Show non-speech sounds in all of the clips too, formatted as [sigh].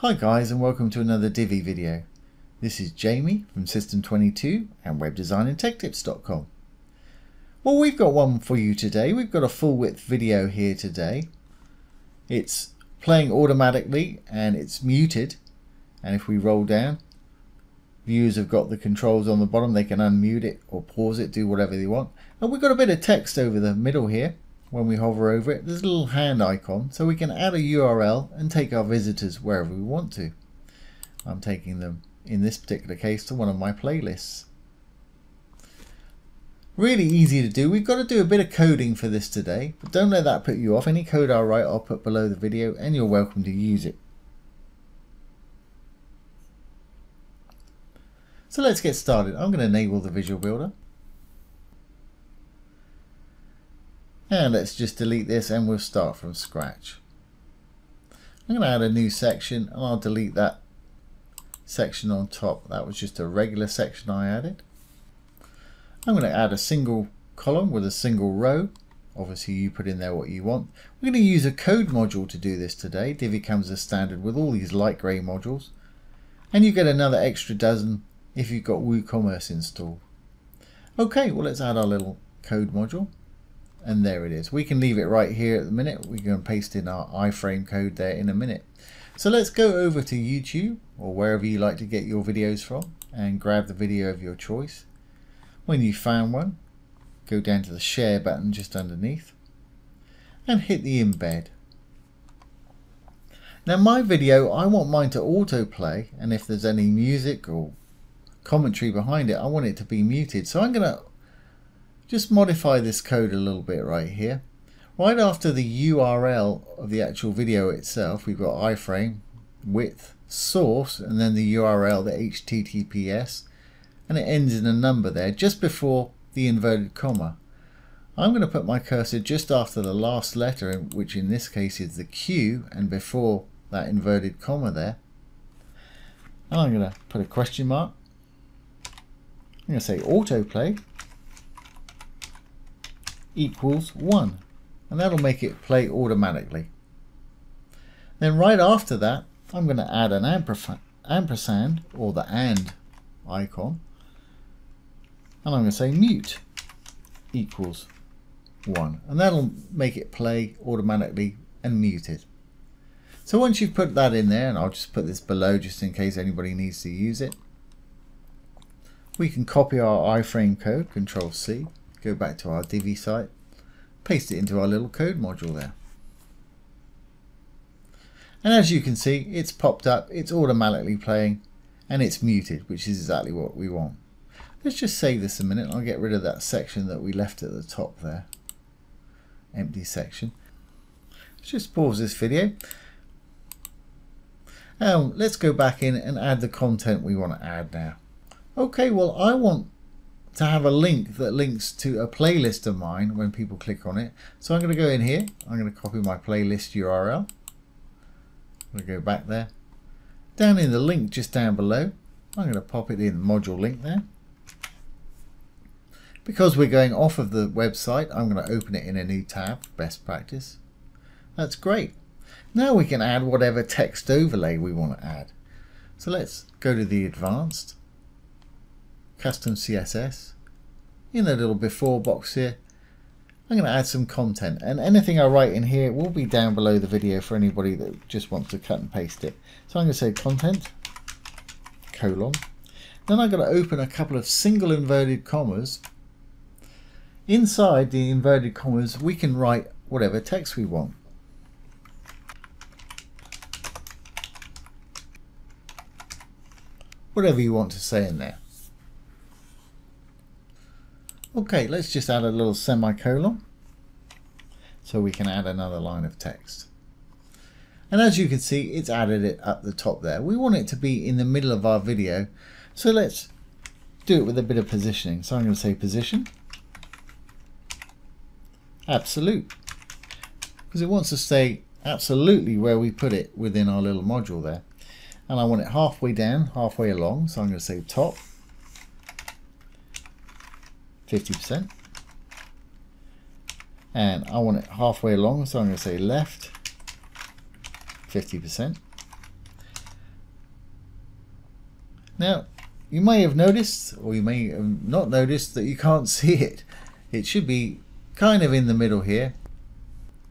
Hi guys and welcome to another Divi video. This is Jamie from System22 and webdesignandtechtips.com. Well we've got one for you today. We've got a full width video here today. It's playing automatically and it's muted and if we roll down viewers have got the controls on the bottom they can unmute it or pause it do whatever they want and we've got a bit of text over the middle here when we hover over it, there's a little hand icon so we can add a URL and take our visitors wherever we want to. I'm taking them in this particular case to one of my playlists. Really easy to do. We've got to do a bit of coding for this today, but don't let that put you off. Any code I write I'll put below the video and you're welcome to use it. So let's get started. I'm going to enable the Visual Builder. And let's just delete this and we'll start from scratch. I'm going to add a new section and I'll delete that section on top. That was just a regular section I added. I'm going to add a single column with a single row. Obviously you put in there what you want. We're going to use a code module to do this today. Divi comes as standard with all these light grey modules. And you get another extra dozen if you've got WooCommerce installed. Okay, well let's add our little code module and there it is. We can leave it right here at the minute. We can paste in our iframe code there in a minute. So let's go over to YouTube or wherever you like to get your videos from and grab the video of your choice. When you found one, go down to the share button just underneath and hit the embed. Now my video, I want mine to autoplay and if there's any music or commentary behind it, I want it to be muted. So I'm going to just modify this code a little bit right here. Right after the URL of the actual video itself, we've got iframe, width, source, and then the URL, the HTTPS, and it ends in a number there, just before the inverted comma. I'm going to put my cursor just after the last letter, which in this case is the Q, and before that inverted comma there. And I'm going to put a question mark. I'm going to say autoplay equals 1 and that'll make it play automatically. Then right after that I'm going to add an ampersand or the AND icon and I'm going to say mute equals 1 and that'll make it play automatically and muted. So once you've put that in there and I'll just put this below just in case anybody needs to use it we can copy our iframe code control C go back to our Divi site, paste it into our little code module there. And as you can see, it's popped up, it's automatically playing, and it's muted, which is exactly what we want. Let's just save this a minute. I'll get rid of that section that we left at the top there. Empty section. Let's just pause this video. Now let's go back in and add the content we want to add now. Okay, well I want to have a link that links to a playlist of mine when people click on it. So I'm going to go in here. I'm going to copy my playlist URL. I'm going to go back there. Down in the link just down below, I'm going to pop it in module link there. Because we're going off of the website, I'm going to open it in a new tab, best practice. That's great. Now we can add whatever text overlay we want to add. So let's go to the advanced custom CSS. In the little before box here, I'm going to add some content and anything I write in here will be down below the video for anybody that just wants to cut and paste it. So I'm going to say content, colon. Then I'm going to open a couple of single inverted commas. Inside the inverted commas we can write whatever text we want. Whatever you want to say in there. Okay, let's just add a little semicolon so we can add another line of text. And as you can see, it's added it up the top there. We want it to be in the middle of our video. So let's do it with a bit of positioning. So I'm going to say position, absolute, because it wants to stay absolutely where we put it within our little module there. And I want it halfway down, halfway along. So I'm going to say top, 50%. And I want it halfway along, so I'm going to say left 50%. Now, you may have noticed, or you may have not noticed, that you can't [laughs] see it. It should be kind of in the middle here.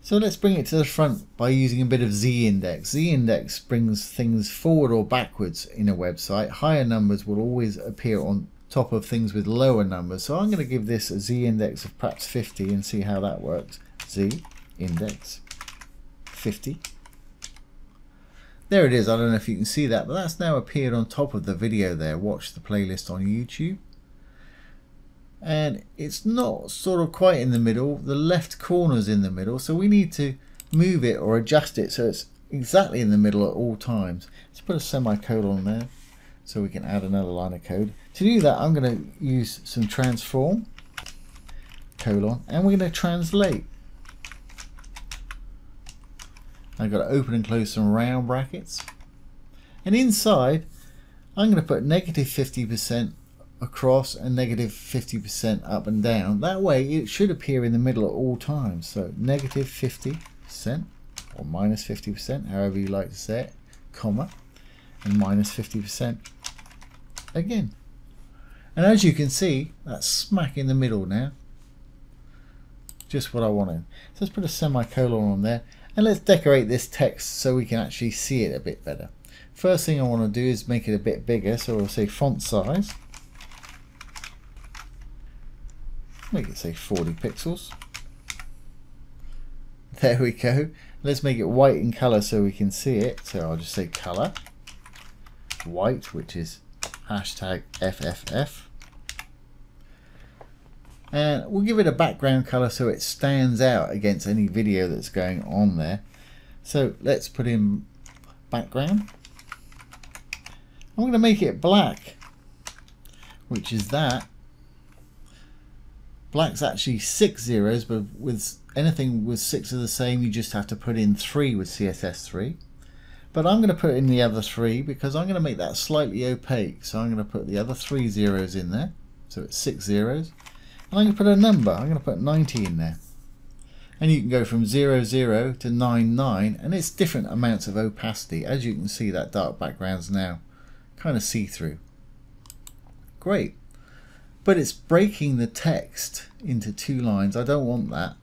So let's bring it to the front by using a bit of z-index. Z-index brings things forward or backwards in a website. Higher numbers will always appear on top of things with lower numbers. So I'm going to give this a z-index of perhaps 50 and see how that works. Z-index 50. There it is. I don't know if you can see that, but that's now appeared on top of the video there. Watch the playlist on YouTube and it's not sort of quite in the middle the left corner's in the middle so we need to move it or adjust it so it's exactly in the middle at all times let's put a semicolon there so we can add another line of code to do that I'm going to use some transform colon and we're going to translate I've got to open and close some round brackets and inside I'm going to put negative 50% across and negative 50% up and down. That way it should appear in the middle at all times. So negative 50% or minus 50%, however you like to say it, comma, and minus 50% again. And as you can see, that's smack in the middle now. Just what I wanted. So let's put a semicolon on there and let's decorate this text so we can actually see it a bit better. First thing I want to do is make it a bit bigger, so we'll say font size. make it say 40 pixels. [laughs] There we go. Let's make it white in color so we can see it. So I'll just say color white, which is hashtag FFF. And we'll give it a background color so it stands out against any video that's going on there. So let's put in background. I'm going to make it black, which is that. Black's actually six zeros, but with anything with six of the same, you just have to put in three with CSS3. But I'm going to put in the other three because I'm going to make that slightly opaque. So I'm going to put the other three zeros in there. So it's six zeros. And I'm going to put a number. I'm going to put 90 in there. And you can go from 00, 0 to 99 and it's different amounts of opacity. As you can see that dark background's now kind of see-through. Great but it's breaking the text into two lines. I don't want that.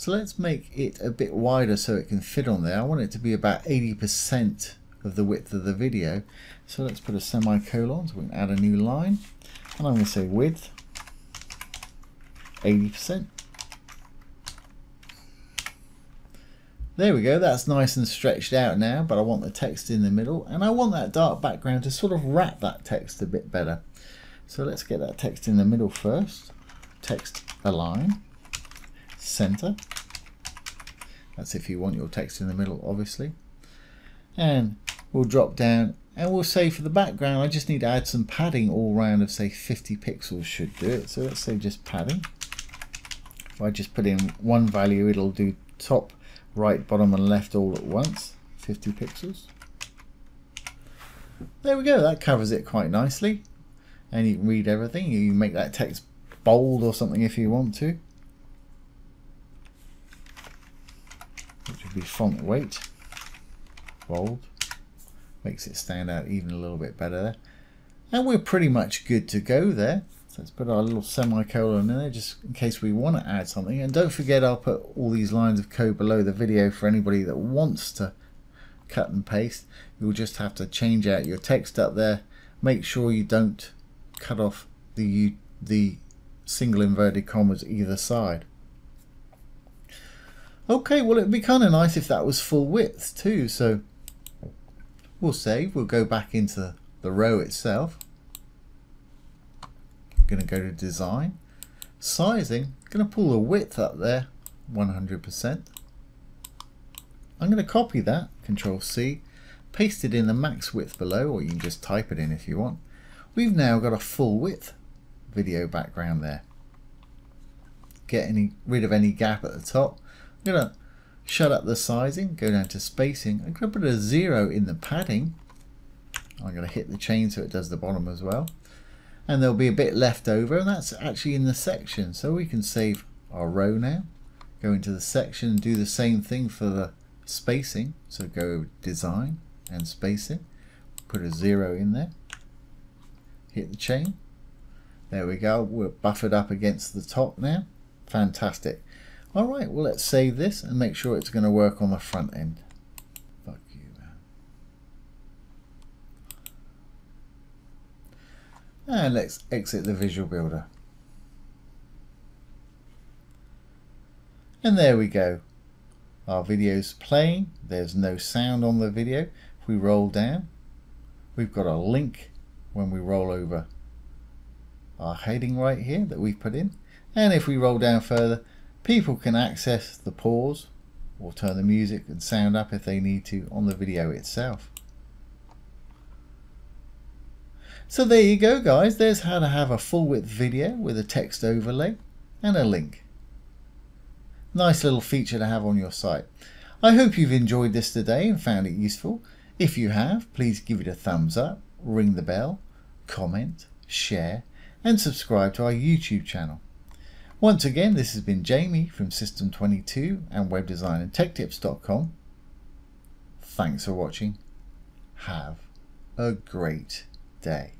So let's make it a bit wider so it can fit on there. I want it to be about 80% of the width of the video. So let's put a semicolon so we can add a new line. And I'm going to say width 80%. There we go, that's nice and stretched out now, but I want the text in the middle and I want that dark background to sort of wrap that text a bit better. So let's get that text in the middle first. Text align, center. That's if you want your text in the middle, obviously. And we'll drop down and we'll say for the background, I just need to add some padding all round of say 50 pixels should do it. So let's say just padding. If I just put in one value, it'll do top, right, bottom and left all at once, 50 pixels. There we go, that covers it quite nicely and you can read everything. You can make that text bold or something if you want to. Which would be font weight. Bold. Makes it stand out even a little bit better there. And we're pretty much good to go there. So let's put our little semicolon in there just in case we want to add something. And don't forget I'll put all these lines of code below the video for anybody that wants to cut and paste. You'll just have to change out your text up there. Make sure you don't cut off the the single inverted commas either side. Okay, well it'd be kind of nice if that was full width too, so we'll save, we'll go back into the row itself. I'm gonna go to design, sizing, gonna pull the width up there, 100%. I'm gonna copy that, control C, paste it in the max width below, or you can just type it in if you want we've now got a full width video background there. Get any rid of any gap at the top. I'm going to shut up the sizing, go down to spacing. I'm going to put a zero in the padding. I'm going to hit the chain so it does the bottom as well. And there'll be a bit left over and that's actually in the section. So we can save our row now. Go into the section and do the same thing for the spacing. So go design and spacing. Put a zero in there. hit the chain. There we go. We're buffered up against the top now. Fantastic. All right, well, let's save this and make sure it's going to work on the front end. Fuck you, man. And let's exit the Visual Builder. And there we go. Our video's playing. There's no sound on the video. If we roll down, we've got a link when we roll over our heading right here that we've put in. And if we roll down further, people can access the pause or turn the music and sound up if they need to on the video itself. So there you go guys, there's how to have a full width video with a text overlay and a link. Nice little feature to have on your site. I hope you've enjoyed this today and found it useful. If you have, please give it a thumbs up, ring the bell, comment, share and subscribe to our YouTube channel. Once again, this has been Jamie from System22 and WebDesignAndTechTips.com. Thanks for watching. Have a great day.